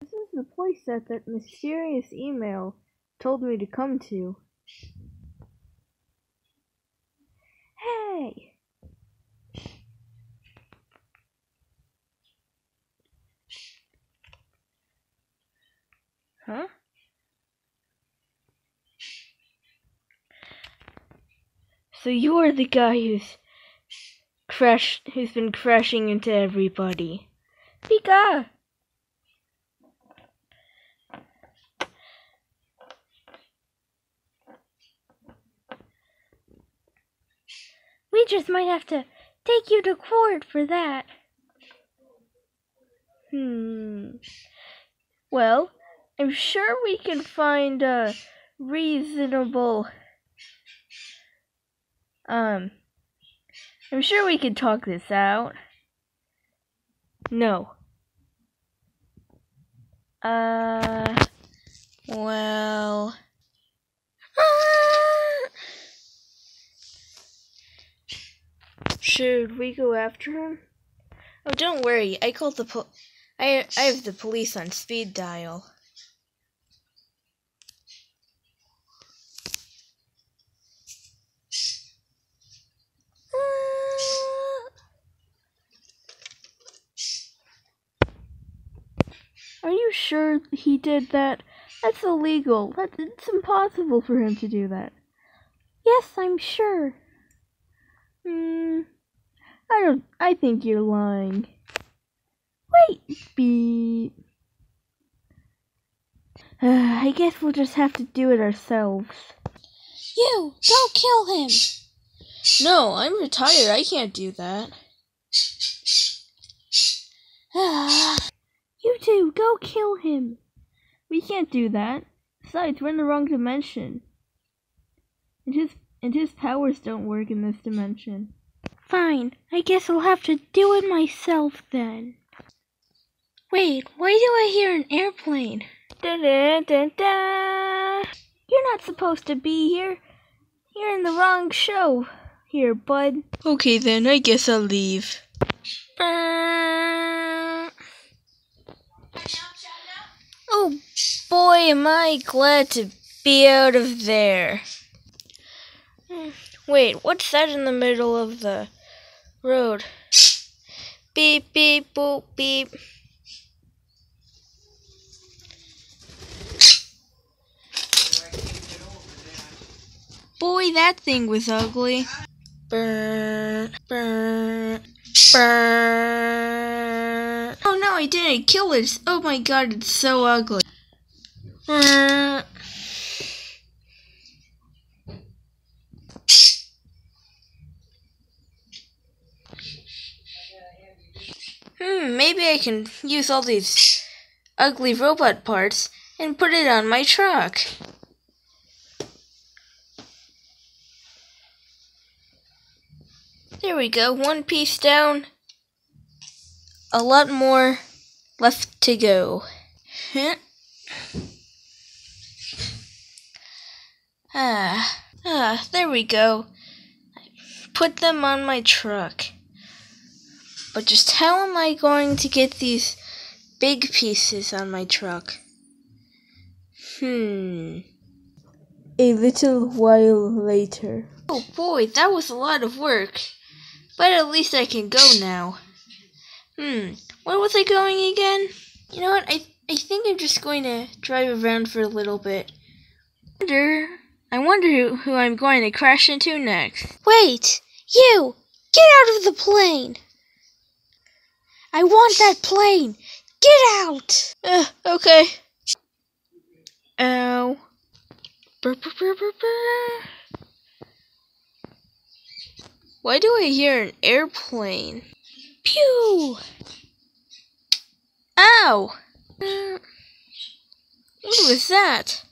This is the place that that mysterious email told me to come to. Hey! Huh? So you're the guy who's crashed, who's been crashing into everybody. Pika! We just might have to take you to court for that. Hmm. Well, I'm sure we can find a reasonable. Um. I'm sure we can talk this out. No. Uh. Well. Should we go after him? Oh, don't worry. I called the po- I I have the police on speed dial. Are you sure he did that? That's illegal. That's it's impossible for him to do that. Yes, I'm sure. Hmm. I don't. I think you're lying. Wait, beep. Uh, I guess we'll just have to do it ourselves. You, go kill him. No, I'm retired. I can't do that. You two, go kill him. We can't do that. Besides, we're in the wrong dimension. And his and his powers don't work in this dimension. Fine, I guess I'll have to do it myself then. Wait, why do I hear an airplane? Dun, dun, dun, dun. You're not supposed to be here. You're in the wrong show here, bud. Okay then, I guess I'll leave. Oh boy, am I glad to be out of there. Hmm, Wait, what's that in the middle of the road? Beep, beep, boop, beep. Boy, that thing was ugly. Burn, burn, burn. Oh no, I didn't kill it. Oh my god, it's so ugly. Burn. Hmm, maybe I can use all these ugly robot parts and put it on my truck. There we go, one piece down. A lot more left to go. Ah, ah, there we go. Put them on my truck. But just how am I going to get these big pieces on my truck? Hmm. A little while later. Oh boy, that was a lot of work. But at least I can go now. Hmm, where was I going again? You know what, I, I think I'm just going to drive around for a little bit. Wonder, I wonder who, who I'm going to crash into next. Wait, you, get out of the plane. I want that plane. Get out. Uh, okay. Ow. Brr, brr, brr. Why do I hear an airplane? Pew! Ow! Uh, what was that?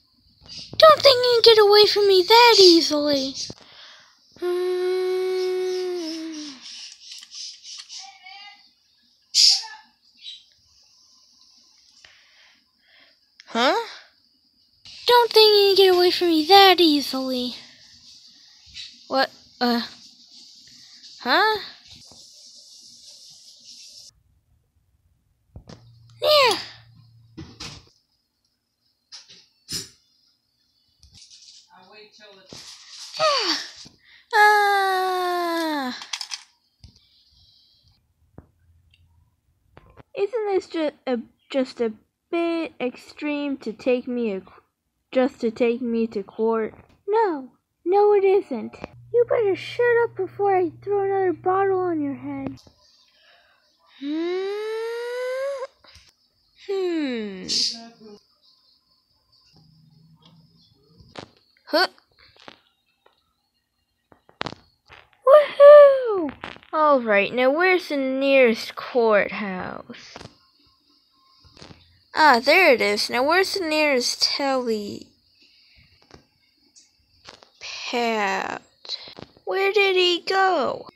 Don't think you can get away from me that easily. Hmm. don't think you can get away from me that easily. What? Uh. Huh? Yeah. Ah! ah. Isn't this just a, just a bit extreme to take me across? Just to take me to court? No, no, it isn't. You better shut up before I throw another bottle on your head. Hmm. Huh. Woohoo! Alright, now where's the nearest courthouse? Ah, there it is. Now where's the nearest telly? Pad. Where did he go?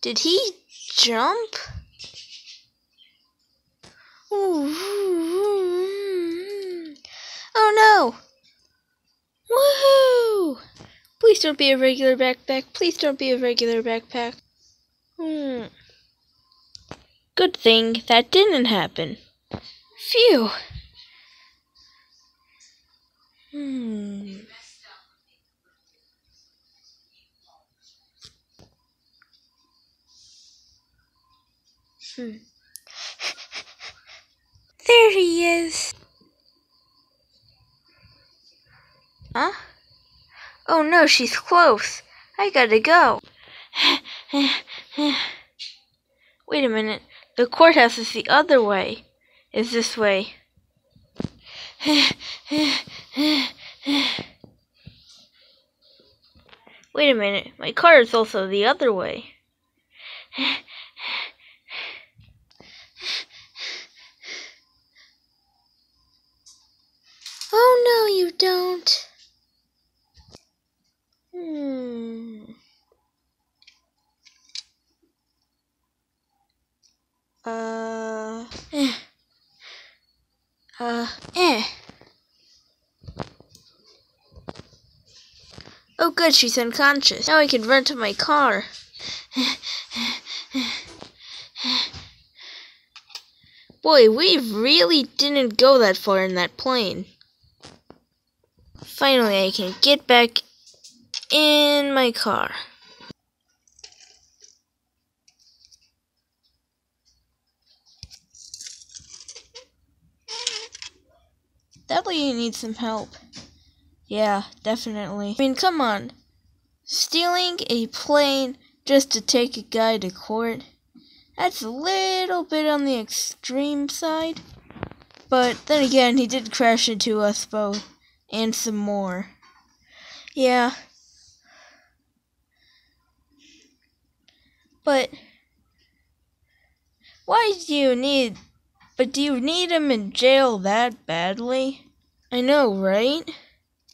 Did he jump? Oh no! Woohoo! Please don't be a regular backpack. Please don't be a regular backpack. Hmm. Good thing that didn't happen. Phew. Hmm. Hmm. There he is. Huh? Oh no, she's close. I gotta go. Wait a minute. The courthouse is the other way. Is this way. Wait a minute. My car is also the other way. Oh no, you don't. Hmm. Uh. Eh. Uh. Eh. Oh, good, she's unconscious. Now I can run to my car. Boy, we really didn't go that far in that plane. Finally, I can get back in my car. Definitely need some help. Yeah, definitely. I mean, come on. Stealing a plane just to take a guy to court? That's a little bit on the extreme side. But then again, he did crash into us both. And some more. Yeah. But why do you need but do you need him in jail that badly? I know, right?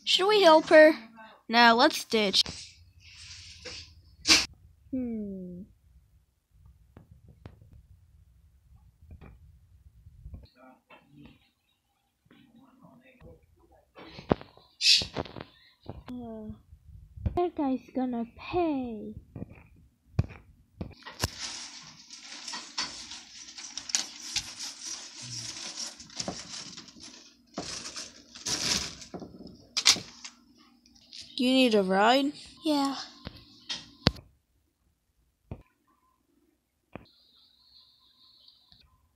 Should we help her? Nah, let's ditch. Hmm. Uh, that guy's gonna pay. You need a ride? Yeah.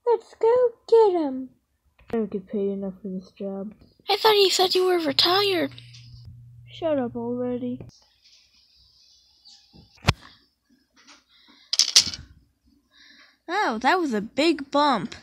Let's go get him. I don't get paid enough for this job. I thought you said you were retired. Shut up already. Oh, that was a big bump.